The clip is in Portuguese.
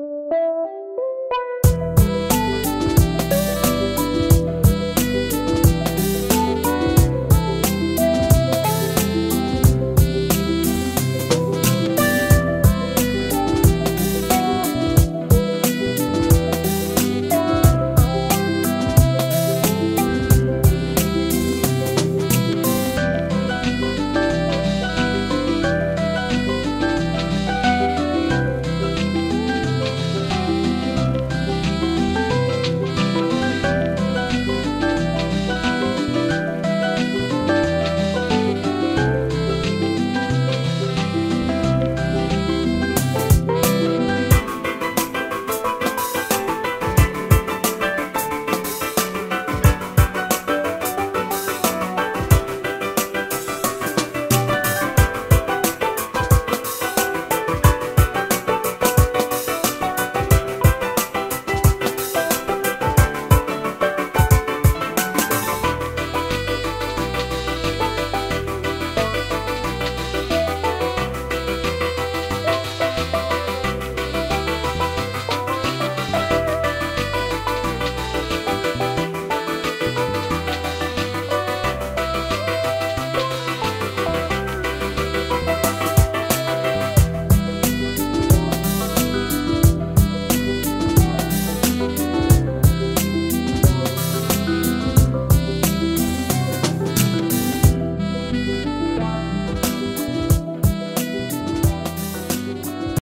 Música